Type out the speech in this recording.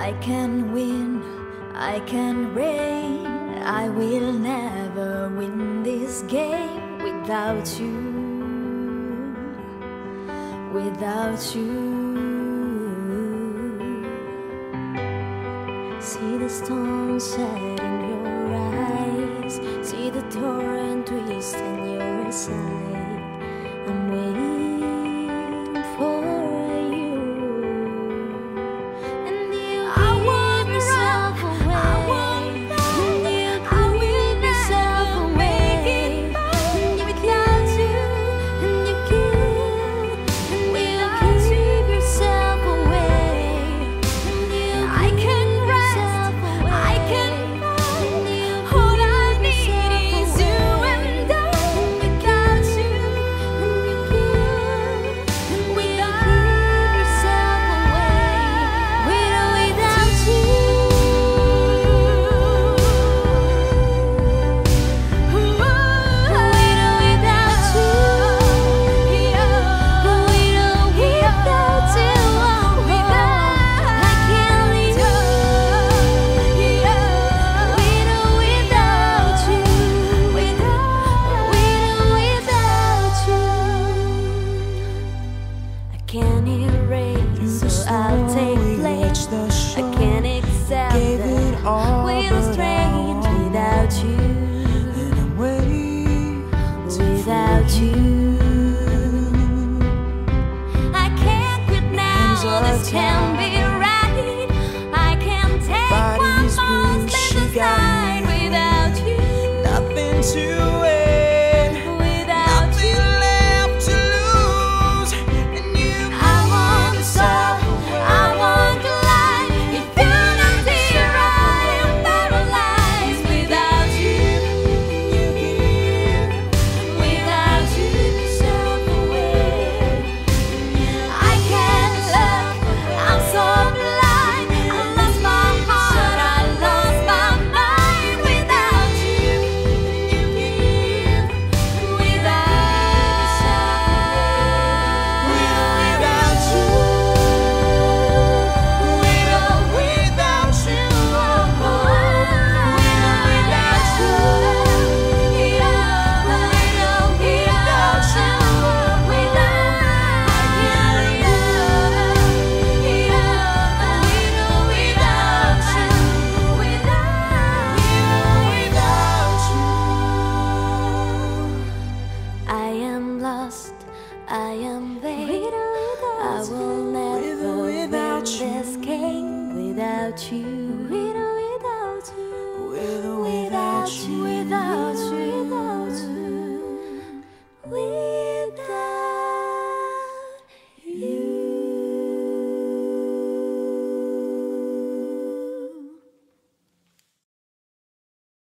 I can win, I can reign. I will never win this game without you. Without you. See the storm set in your eyes. See the torrent twist in your side. Can you? I am lost, I am vain. I will never win this game without you.